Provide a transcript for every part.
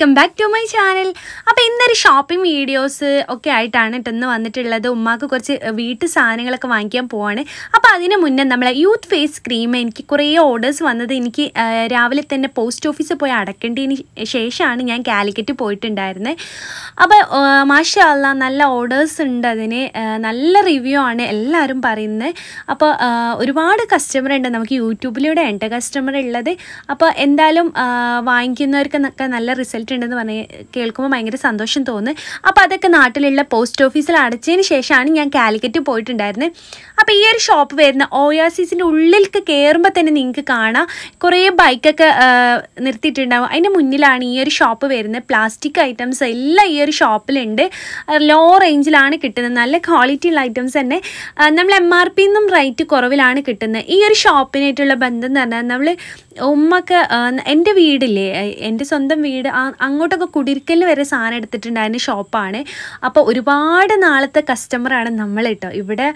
Welcome back to my channel. അപ്പോൾ ഇന്നൊരു shopping videos ഒക്കെ ആയിട്ടാണ് ഇട്ടെന്ന് വന്നിട്ടുള്ളത്. ഉമ്മാക്ക് കുറച്ച് വീട്ടു സാധനങ്ങളൊക്കെ വാങ്ങിക്കാൻ പോവാണ്. അപ്പോൾ അതിന് മുന്നേ നമ്മളെ യൂത്ത് ഫേസ് ക്രീം എനിക്ക് കുറേ ഓർഡേഴ്സ് വന്നത് എനിക്ക് രാവിലെ തന്നെ പോസ്റ്റ് ഓഫീസിൽ പോയി അടക്കേണ്ടതിന് ശേഷമാണ് ഞാൻ കാലിക്കറ്റ് പോയിട്ടുണ്ടായിരുന്നത് അപ്പോൾ മാഷല്ല നല്ല ഓർഡേഴ്സ് ഉണ്ട് അതിന്. നല്ല റിവ്യൂ ആണ് എല്ലാവരും പറയുന്നത് അപ്പോൾ ഒരുപാട് കസ്റ്റമർ ഉണ്ട്. നമുക്ക് യൂട്യൂബിലൂടെ ഉണ്ട് കസ്റ്റമർ ഉള്ളത്. അപ്പോൾ എന്തായാലും വാങ്ങിക്കുന്നവർക്ക് നല്ല റിസൾട്ട് ഉണ്ടെന്ന് പറഞ്ഞ് കേൾക്കുമ്പോൾ ഭയങ്കര സന്തോഷം തോന്നുന്നു. അപ്പോൾ അതൊക്കെ നാട്ടിലുള്ള പോസ്റ്റ് ഓഫീസിൽ അടച്ചതിന് ശേഷമാണ് ഞാൻ കാലിക്കറ്റ് പോയിട്ടുണ്ടായിരുന്നത് അപ്പോൾ ഈ ഒരു ഷോപ്പ് വരുന്ന ഓയാസിസിന്റെ ഉള്ളിലേക്ക് കയറുമ്പോൾ തന്നെ നിങ്ങൾക്ക് കാണാം. കുറേ ബൈക്കൊക്കെ നിർത്തിയിട്ടുണ്ടാവും. അതിന്റെ മുന്നിലാണ് ഈ ഒരു ഷോപ്പ് വരുന്നത് പ്ലാസ്റ്റിക് ഐറ്റംസ് എല്ലാം ഈ ഒരു ഷോപ്പിലുണ്ട്. ലോ റേഞ്ചിലാണ് കിട്ടുന്നത് നല്ല ക്വാളിറ്റി ഉള്ള ഐറ്റംസ് തന്നെ. നമ്മൾ എം ആർ പി നിന്നും റേറ്റ് കുറവിലാണ് കിട്ടുന്നത് ഈ ഒരു ഷോപ്പിനായിട്ടുള്ള ബന്ധം എന്ന് പറഞ്ഞാൽ നമ്മൾ ഉമ്മക്ക് എന്റെ വീടില്ലേ എന്റെ സ്വന്തം വീട് ആ- അങ്ങോട്ടൊക്കെ കുടിരിക്കലിന് വരെ സാധനം എടുത്തിട്ടുണ്ടായിരുന്ന ഷോപ്പാണ്. അപ്പോൾ ഒരുപാട് നാളത്തെ കസ്റ്റമറാണ് നമ്മൾ കേട്ടോ ഇവിടെ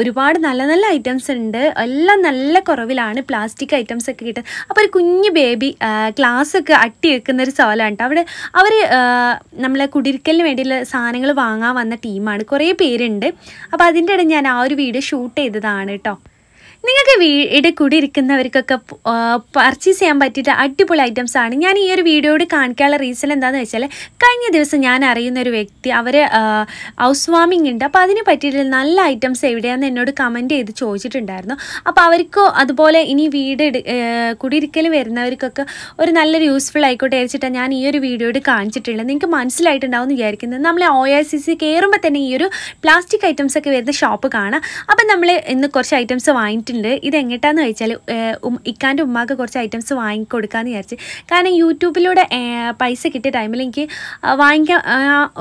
ഒരുപാട് നല്ല നല്ല ഐറ്റംസ് ഉണ്ട്. എല്ലാം നല്ല കുറവിലാണ്. പ്ലാസ്റ്റിക് ഐറ്റംസ് ഒക്കെ കിട്ടുന്നത് അപ്പോൾ ഒരു കുഞ്ഞു ബേബി ക്ലാസ് ഒക്കെ അട്ടി വെക്കുന്ന ഒരു സ്ഥലമാണ് കേട്ടോ അവിടെ അവർ നമ്മളെ കുടിരിക്കലിന് വേണ്ടിയുള്ള സാധനങ്ങൾ വാങ്ങാൻ വന്ന ടീമാണ് കുറേ പേരുണ്ട്. അപ്പോൾ അതിന്റെ ഇടയിൽ ഞാൻ ആ ഒരു വീഡിയോ ഷൂട്ട് ചെയ്തതാണ് കേട്ടോ നിങ്ങൾക്ക് വീട് കൂടി ഇരിക്കുന്നവർക്കൊക്കെ പർച്ചേസ് ചെയ്യാൻ പറ്റിയിട്ട് അടിപൊളി ഐറ്റംസ് ആണ്. ഞാൻ ഈ ഒരു വീഡിയോയോട് കാണിക്കാനുള്ള റീസൺ എന്താണെന്ന് വെച്ചാൽ കഴിഞ്ഞ ദിവസം ഞാൻ അറിയുന്ന ഒരു വ്യക്തി അവർ ഹൗസ് വാമിംഗ് ഉണ്ട്. അപ്പോൾ അതിനെ പറ്റിയിട്ട് നല്ല ഐറ്റംസ് എവിടെയാണെന്ന് എന്നോട് കമന്റ് ചെയ്ത് ചോദിച്ചിട്ടുണ്ടായിരുന്നു. അപ്പോൾ അവർക്കോ അതുപോലെ ഇനി വീട് കുടിയിരിക്കൽ വരുന്നവർക്കൊക്കെ ഒരു നല്ലൊരു യൂസ്ഫുൾ ആയിക്കോട്ടെ വെച്ചിട്ടാണ് ഞാൻ ഈ ഒരു വീഡിയോയോട് കാണിച്ചിട്ടുള്ളത്. നിങ്ങൾക്ക് മനസ്സിലായിട്ടുണ്ടാവും എന്ന് വിചാരിക്കുന്നത് നമ്മൾ ഒ ആർ സി സി കയറുമ്പോൾ തന്നെ ഈ ഒരു പ്ലാസ്റ്റിക് ഐറ്റംസ് ഒക്കെ വരുന്ന ഷോപ്പ് കാണാം. അപ്പം നമ്മൾ ഇന്ന് കുറച്ച് ഐറ്റംസ് വാങ്ങിയിട്ടുണ്ട്. ഇത് എങ്ങോട്ടാന്ന് വെച്ചാൽ ഇക്കാന്റെ ഉമ്മാക്ക് കുറച്ച് ഐറ്റംസ് വാങ്ങിക്കൊടുക്കാമെന്ന് വിചാരിച്ച്. കാരണം യൂട്യൂബിലൂടെ പൈസ കിട്ടിയ ടൈമിൽ എനിക്ക് വാങ്ങിക്കാൻ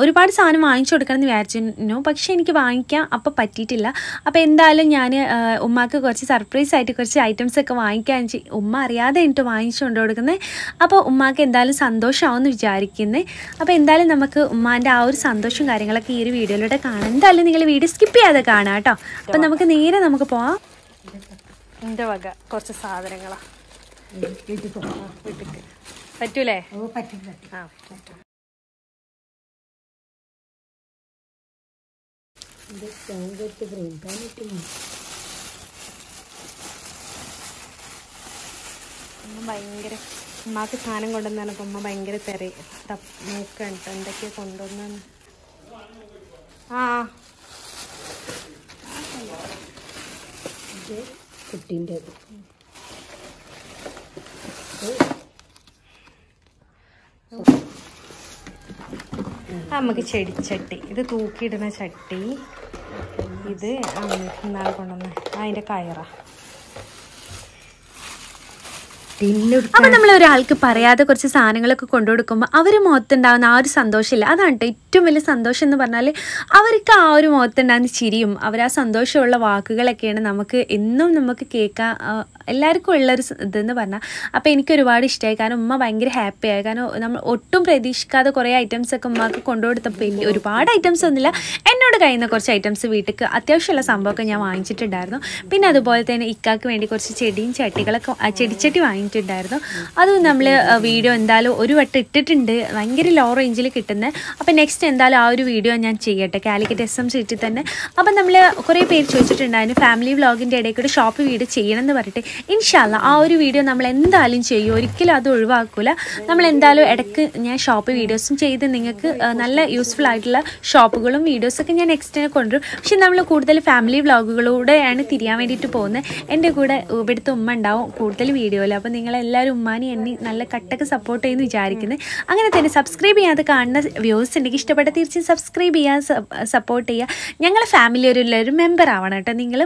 ഒരുപാട് സാധനം വാങ്ങിച്ചു കൊടുക്കണമെന്ന് വിചാരിച്ചിരുന്നു. പക്ഷേ എനിക്ക് വാങ്ങിക്കാൻ അപ്പോൾ പറ്റിയിട്ടില്ല. അപ്പോൾ എന്തായാലും ഞാൻ ഉമ്മാക്ക് കുറച്ച് സർപ്രൈസ് ആയിട്ട് കുറച്ച് ഐറ്റംസ് ഒക്കെ വാങ്ങിക്കാൻ ഉമ്മ അറിയാതെ എനിക്ക് വാങ്ങിച്ചു കൊണ്ടു കൊടുക്കുന്നത് അപ്പോൾ ഉമ്മാക്ക് എന്തായാലും സന്തോഷമാവുമെന്ന് വിചാരിക്കുന്നത് അപ്പോൾ എന്തായാലും നമുക്ക് ഉമ്മാന്റെ ആ ഒരു സന്തോഷവും കാര്യങ്ങളൊക്കെ ഈ ഒരു വീഡിയോയിലൂടെ കാണാം. എന്തായാലും നിങ്ങൾ വീഡിയോ സ്കിപ്പ് ചെയ്യാതെ കാണാം കേട്ടോ. അപ്പം നമുക്ക് നേരെ നമുക്ക് പോവാം. എന്റെ വക കുറച്ച് സാധനങ്ങളാ. വീട്ടിക്ക് പറ്റൂലേ? ആ. ഭയങ്കര ഉമ്മാക്ക് സാധനം കൊണ്ടുവന്നപ്പോൾ ഉമ്മ ഭയങ്കര തെറി. നോക്കണ്ട എന്തൊക്കെയാ കൊണ്ടുവന്ന ആ ഇത്. കുട്ടീന്റെ നമുക്ക് ചട്ടി. ഇത് തൂക്കിയിടുന്ന ചട്ടി. ഇത് നാളെ കൊണ്ടുവന്ന്. അതിന്റെ കയറ. അപ്പൊ നമ്മൾ ഒരാൾക്ക് പറയാതെ കുറച്ച് സാധനങ്ങളൊക്കെ കൊണ്ടു കൊടുക്കുമ്പോൾ അവർ മുഖത്തുണ്ടാവുന്ന ആ ഒരു സന്തോഷമില്ല. അതാണ് കേട്ടോ ഏറ്റവും വലിയ സന്തോഷം എന്ന് പറഞ്ഞാൽ അവർക്ക് ആ ഒരു മുഖത്തുണ്ടാകുന്ന ചിരിയും അവർ ആ സന്തോഷമുള്ള വാക്കുകളൊക്കെയാണ് നമുക്ക് എന്നും നമുക്ക് കേൾക്കാൻ എല്ലാവർക്കും ഉള്ളൊരു ഇതെന്ന് പറഞ്ഞാൽ അപ്പോൾ എനിക്ക് ഒരുപാട് ഇഷ്ടമായി കാരണം ഉമ്മ ഭയങ്കര ഹാപ്പിയായി കാരണം നമ്മൾ ഒട്ടും പ്രതീക്ഷിക്കാതെ കുറേ ഐറ്റംസ് ഒക്കെ ഉമ്മക്ക് കൊണ്ടുകൊടുത്തപ്പോൾ എനിക്ക് ഒരുപാട് ഐറ്റംസ് ഒന്നുമില്ല എന്നോട് കഴിയുന്ന കുറച്ച് ഐറ്റംസ് വീട്ടിലേക്ക് അത്യാവശ്യമുള്ള സംഭവമൊക്കെ ഞാൻ വാങ്ങിച്ചിട്ടുണ്ടായിരുന്നു. പിന്നെ അതുപോലെ തന്നെ ഇക്കാക്ക് വേണ്ടി കുറച്ച് ചെടിയും ചട്ടികളൊക്കെ ചെടിച്ചട്ടി ചെടിച്ചട്ടി വാങ്ങിയിട്ടുണ്ടായിരുന്നു അതും നമ്മൾ വീഡിയോ എന്തായാലും ഒരു വട്ടം ഇട്ടിട്ടുണ്ട്. ഭയങ്കര ലോ റേഞ്ചിൽ കിട്ടുന്നത് അപ്പോൾ നെക്സ്റ്റ് എന്തായാലും ആ ഒരു വീഡിയോ ഞാൻ ചെയ്യട്ടെ. കാലിക്കറ്റ് എസ് എം സിറ്റി തന്നെ. അപ്പം നമ്മൾ കുറേ പേര് ചോദിച്ചിട്ടുണ്ടായിരുന്നു ഫാമിലി വ്ളോഗിന്റെ ഇടയിൽ കൂടെ ഷോപ്പ് വീഡിയോ ചെയ്യണം എന്ന് പറഞ്ഞിട്ട് ഇൻഷാല്ല ആ ഒരു വീഡിയോ നമ്മൾ എന്തായാലും ചെയ്യും. ഒരിക്കലും അത് ഒഴിവാക്കില്ല നമ്മൾ എന്തായാലും ഇടയ്ക്ക് ഞാൻ ഷോപ്പ് വീഡിയോസും ചെയ്ത് നിങ്ങൾക്ക് നല്ല യൂസ്ഫുൾ ആയിട്ടുള്ള ഷോപ്പുകളും വീഡിയോസൊക്കെ ഞാൻ നെക്സ്റ്റിനെ കൊണ്ടുവരും. പക്ഷെ നമ്മൾ കൂടുതൽ ഫാമിലി വ്ളോഗുകളൂടെയാണ് തിരിയാൻ വേണ്ടിയിട്ട് പോകുന്നത് എന്റെ കൂടെ ഇവിടുത്തെ ഉമ്മ ഉണ്ടാവും കൂടുതൽ വീഡിയോയിൽ അപ്പോൾ നിങ്ങളെല്ലാവരും ഉമ്മാനി എന്നെ നല്ല കട്ടക്ക് സപ്പോർട്ട് ചെയ്യുന്നു വിചാരിക്കുന്നത് അങ്ങനെ തന്നെ സബ്സ്ക്രൈബ് ചെയ്യാതെ കാണുന്ന വ്യൂസ് ഉണ്ടെങ്കിൽ ഇഷ്ടപ്പെട്ട തീർച്ചയായും സബ്സ്ക്രൈബ് ചെയ്യുക സപ്പോർട്ട് ചെയ്യുക. ഞങ്ങളെ ഫാമിലി ഒരു ഒരു മെമ്പർ ആവണം കേട്ടോ നിങ്ങൾ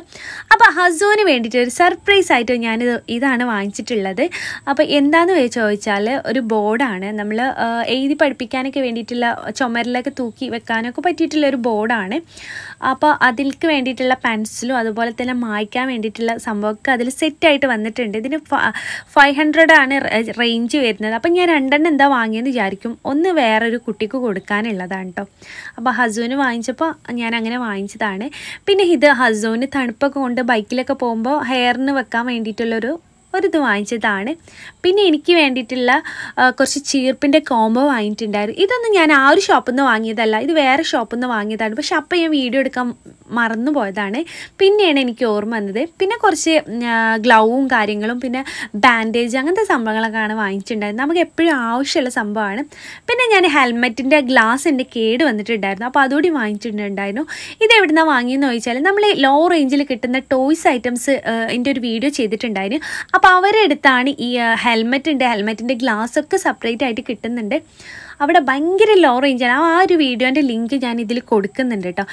അപ്പോൾ ഹസുവിന് വേണ്ടിയിട്ട് ഒരു സർപ്രൈസ് ആയിട്ട് ഞാൻ ഇതാണ് വാങ്ങിച്ചിട്ടുള്ളത്. അപ്പോൾ എന്താണെന്ന് ചോദിച്ചാൽ ഒരു ബോർഡാണ് നമ്മൾ എഴുതി പഠിപ്പിക്കാനൊക്കെ വേണ്ടിയിട്ടുള്ള ചുമരിലൊക്കെ തൂക്കി വെക്കാനൊക്കെ പറ്റിയിട്ടുള്ള ഒരു ബോർഡാണ് അപ്പോൾ അതിൽക്ക് വേണ്ടിയിട്ടുള്ള പെൻസിലും അതുപോലെ തന്നെ മായ്ക്കാൻ വേണ്ടിയിട്ടുള്ള സംഭവമൊക്കെ അതിൽ സെറ്റായിട്ട് വന്നിട്ടുണ്ട്. ഇതിന് ഫൈവ് ഹൺഡ്രഡ് ആണ് റേഞ്ച് വരുന്നത്. അപ്പം ഞാൻ രണ്ടെണ്ണം എന്താ വാങ്ങിയെന്ന് വിചാരിക്കും. ഒന്ന് വേറൊരു കുട്ടിക്ക് കൊടുക്കാനുള്ളതാണ് കേട്ടോ അപ്പോൾ ഹസുവിന് വാങ്ങിച്ചപ്പോൾ ഞാൻ അങ്ങനെ വാങ്ങിച്ചതാണ്. പിന്നെ ഇത് ഹസുവിന് തണുപ്പൊക്കെ കൊണ്ട് ബൈക്കിലൊക്കെ പോകുമ്പോൾ ഹെയറിന് വെക്കാൻ വേണ്ടിയിട്ടുള്ളൊരു ഒരിത് വാങ്ങിച്ചതാണ്. പിന്നെ എനിക്ക് വേണ്ടിയിട്ടുള്ള കുറച്ച് ചീർപ്പിന്റെ കോംബോ വാങ്ങിയിട്ടുണ്ടായിരുന്നു. ഇതൊന്നും ഞാൻ ആ ഒരു ഷോപ്പിൽ നിന്ന് വാങ്ങിയതല്ല. ഇത് വേറെ ഷോപ്പിൽ നിന്ന് വാങ്ങിയതാണ്. പക്ഷെ അപ്പം ഞാൻ വീഡിയോ എടുക്കാൻ മറന്നു പോയതാണ്. പിന്നെയാണ് എനിക്ക് ഓർമ്മ വന്നത്. പിന്നെ കുറച്ച് ഗ്ലൗവും കാര്യങ്ങളും പിന്നെ ബാൻഡേജ് അങ്ങനത്തെ സംഭവങ്ങളൊക്കെയാണ് വാങ്ങിച്ചിട്ടുണ്ടായിരുന്നത്. നമുക്ക് എപ്പോഴും ആവശ്യമുള്ള സംഭവമാണ്. പിന്നെ ഞാൻ ഹെൽമെറ്റിന്റെ ഗ്ലാസ് എന്റെ കേട് വന്നിട്ടുണ്ടായിരുന്നു. അപ്പോൾ അതുകൂടി വാങ്ങിച്ചിട്ടുണ്ടായിരുന്നു. ഇത് എവിടുന്നാണ് വാങ്ങിയെന്ന് ചോദിച്ചാൽ നമ്മൾ ലോ റേഞ്ചിൽ കിട്ടുന്ന ടോയ്സ് ഐറ്റംസ് എന്റെ ഒരു വീഡിയോ ചെയ്തിട്ടുണ്ടായിരുന്നു. അപ്പോൾ അവരുടെ അടുത്താണ് ഈ ഹെൽമെറ്റ് ഉണ്ട് ഹെൽമെറ്റിന്റെ ഗ്ലാസ് ഒക്കെ സെപ്പറേറ്റ് ആയിട്ട് കിട്ടുന്നുണ്ട്. അവിടെ ഭയങ്കര ലോ റേഞ്ചാണ് ആ ഒരു വീഡിയോന്റെ ലിങ്ക് ഞാൻ ഇതിൽ കൊടുക്കുന്നുണ്ട് കേട്ടോ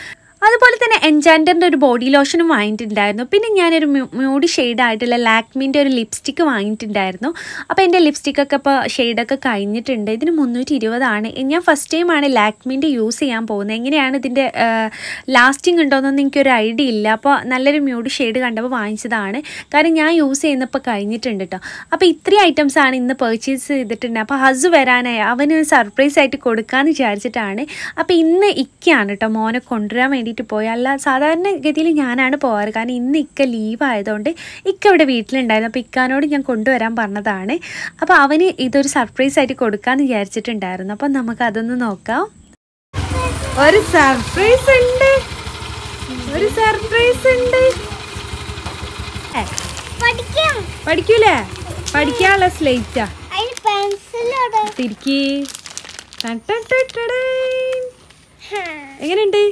അതുപോലെ തന്നെ എൻജാൻഡറിന്റെ ഒരു ബോഡി ലോഷനും വാങ്ങിയിട്ടുണ്ടായിരുന്നു. പിന്നെ ഞാനൊരു മ്യൂഡി ആയിട്ടുള്ള ലാക്മിന്റെ ഒരു ലിപ്സ്റ്റിക്ക് വാങ്ങിയിട്ടുണ്ടായിരുന്നു. അപ്പോൾ എന്റെ ലിപ്സ്റ്റിക്കൊക്കെ ഇപ്പോൾ ഷെയ്ഡൊക്കെ കഴിഞ്ഞിട്ടുണ്ട്. ഇതിന് മുന്നൂറ്റി ഇരുപതാണ് ഞാൻ ഫസ്റ്റ് ടൈമാണ് ലാക്മിന്റെ യൂസ് ചെയ്യാൻ പോകുന്നത്. എങ്ങനെയാണ് ഇതിന്റെ ലാസ്റ്റിംഗ് ഉണ്ടോയെന്നൊന്നും എനിക്കൊരു ഐഡിയ ഇല്ല. അപ്പോൾ നല്ലൊരു മ്യൂഡി ഷെയ്ഡ് കണ്ടപ്പോൾ വാങ്ങിച്ചതാണ്. കാരണം ഞാൻ യൂസ് ചെയ്യുന്നപ്പോൾ കഴിഞ്ഞിട്ടുണ്ട് കേട്ടോ അപ്പോൾ ഇത്രയും ഐറ്റംസാണ് ഇന്ന് പർച്ചേസ് ചെയ്തിട്ടുണ്ട്. അപ്പോൾ ഹസ് വരാനായി. അവന് സർപ്രൈസ് ആയിട്ട് കൊടുക്കാമെന്ന് വിചാരിച്ചിട്ടാണ്. അപ്പോൾ ഇന്ന് ഇക്കയാണ് കേട്ടോ മോനെ കൊണ്ടുവരാൻ വേണ്ടിയിട്ട് പോയി. അല്ല സാധാരണ ഗതിയിൽ ഞാനാണ് പോകാറ്. കാരണം ഇന്ന് ഇക്ക ലീവ് ആയതുകൊണ്ട് ഇക്ക ഇവിടെ വീട്ടിലുണ്ടായിരുന്നു. അപ്പോൾ ഇക്കാനോട് ഞാൻ കൊണ്ടുവരാൻ പറഞ്ഞതാണ്. അപ്പോൾ അവന് ഇതൊരു സർപ്രൈസ് ആയിട്ട് കൊടുക്കാമെന്ന് വിചാരിച്ചിട്ടുണ്ടായിരുന്നു. അപ്പം നമുക്ക് അതൊന്ന് നോക്കാം. ഒരു സർപ്രൈസ് ഉണ്ട്. ഒരു സർപ്രൈസ് ഉണ്ട്. പഠിക്കൂലേ? പഠിക്കാനുള്ള സ്ലേറ്റാ തിരിക്കി. എങ്ങനെയുണ്ട്?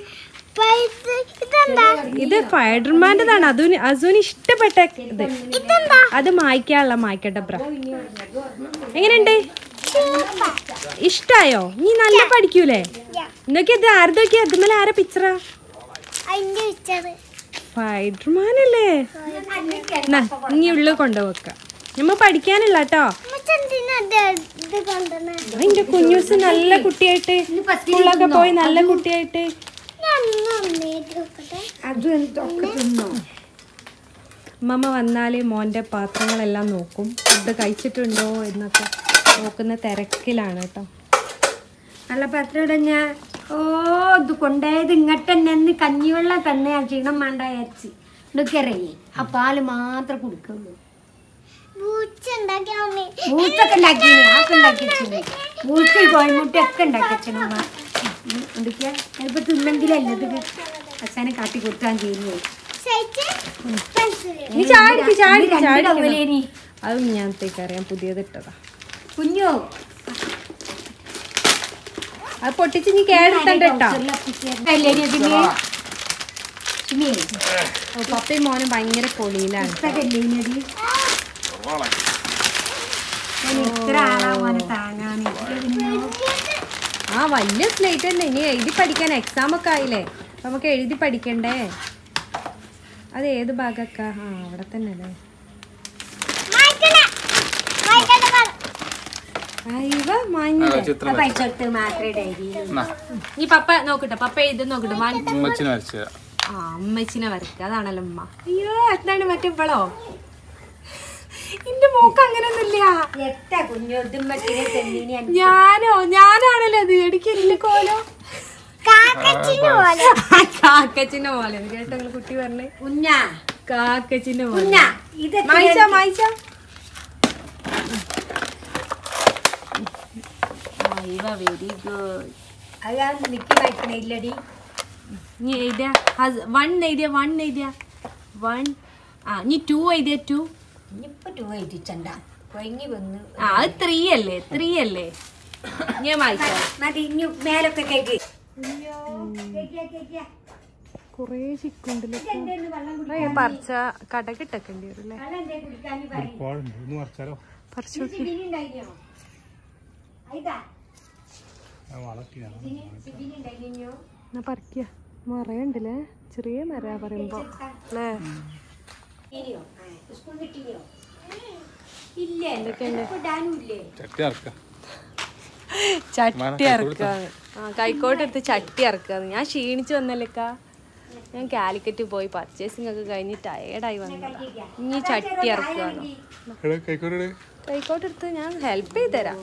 ഇത് ഫൈഡർമാന്റെതാണ് അതുന് അസുവിന് ഇഷ്ടപ്പെട്ട ഇത്. അത് മായ്ക്കാനുള്ള മായ്ക്കട്ടെ ബ്ര. എങ്ങനെയുണ്ട്? ഇഷ്ടായോ? നീ നല്ല പഠിക്കൂലേ? ഇന്നൊക്കെ ഇത് ആരതൊക്കെ അതുമല്ല ആരാ പിക്ചറാ ഫൈഡർമാൻ അല്ലേ നീ ഉള്ളിൽ കൊണ്ടുവെക്ക നമ്മ പഠിക്കാനില്ല കേട്ടോ എന്റെ കുഞ്ഞൂസ് നല്ല കുട്ടിയായിട്ട് സ്കൂളിലൊക്കെ പോയി നല്ല കുട്ടിയായിട്ട് അമ്മമ്മ വന്നാൽ മോന്റെ പാത്രങ്ങളെല്ലാം നോക്കും ഫുഡ് കഴിച്ചിട്ടുണ്ടോ എന്നൊക്കെ നോക്കുന്ന തിരക്കിലാണ് കേട്ടോ നല്ല പത്രം ഇടഞ്ഞ ഓ ഇത് കൊണ്ടായത് ഇങ്ങോട്ട് തന്നെ എന്ന് കഞ്ഞിവെള്ളം തന്നെ ആ ക്ഷീണം വേണ്ട അരച്ച് എടുക്കറിയേ ആ പാൽ മാത്രം കുടിക്കുള്ളൂ ബൂത്തൊക്കെ ഉണ്ടാക്കി ആക്കെ ഉണ്ടാക്കി അച്ഛനമ്മ എന്തൊക്കെയാ ചിലപ്പോ തിന്നെങ്കിലല്ലേ ഇത് അച്ഛനെ കാട്ടി കൊടുക്കാൻ ചെയ്യുന്നു. ചേച്ചി പെൻസിൽ നീ ചാടിക്ക് ചാടിക്ക് രണ്ട് ചാടിക്ക് ടവലേനി. അത് ഞാനത്തേക്ക് അറിയാം പുതിയത് ഇട്ടതാ കുഞ്ഞോ. അത് പൊട്ടിച്ച് നീ കേടെത്തണ്ട പപ്പയും മോനും ഭയങ്കര പൊളിയിലാണ് ആ വലിയ സ്ലേറ്റ് തന്നെ. ഇനി എഴുതി പഠിക്കാൻ എക്സാം ഒക്കെ ആയില്ലേ? നമുക്ക് എഴുതി പഠിക്കണ്ടേ? അത് ഏത് ഭാഗക്ക? ആ അവിടെ തന്നെ അല്ലേ പപ്പ നോക്കട്ടെ പപ്പ എഴുതി നോക്കട്ടെ ആ അമ്മച്ചിനെ വരക്കുക അതാണല്ലോ ഉമ്മ. അയ്യോ എന്താണ് മറ്റേ ഇവളോ. എന്റെ മോക്ക് തെന്നിനെ ഞാനോ? ഞാനാണല്ലോ അത്. ഇടയ്ക്ക് കോലോ. കാക്കച്ചിന്റെ പോലെ കേട്ടോ നിങ്ങൾ കുട്ടി പറഞ്ഞേ. കുഞ്ഞ കാക്കച്ചിന്റെ പോലെ മായിച്ച മായിച്ച വെരി ഗുഡ് അയാൾ നിക്ക് വായിക്കണേ ഇല്ലടി. നീ എഴുതിയ? വൺ എഴുതിയ വൺ എഴുതിയ? വൺ ആ നീ ടു എഴുതിയ ടു ഇപ്പൊ ടു എഴുതിച്ചണ്ട. കൊയങ്ങി വന്ന് ആ അത് ത്രീ അല്ലേ? ത്രീ അല്ലേ? ഞാൻ വായിക്കാം മതി ഇനി മേലൊക്കെ കേക്ക്. കുറേ ചിക്കുണ്ടല്ലോ പറിച്ച കടകിട്ടേക്കേണ്ടി വരും അല്ലേ പറിച്ചു എന്നാ പറിക്കുക മറയുണ്ടല്ലേ? ചെറിയ മര പറയുമ്പോ. അല്ലേ ചട്ടി അറക്കാ. ആ കൈക്കോട്ട് എടുത്ത് ചട്ടി ഇറക്കാന്ന് ഞാൻ ക്ഷീണിച്ച് വന്നല്ലേക്കാ. ഞാൻ കാലിക്കറ്റ് പോയി പർച്ചേസിംഗ് ഒക്കെ കഴിഞ്ഞ് ടയേർഡായി വന്നു ഇനി ചട്ടി ഇറക്കുകയാണ് കൈക്കോട്ടെടുത്ത് കൈക്കോട്ട് എടുത്ത് ഞാൻ ഹെൽപ്പ് ചെയ്ത്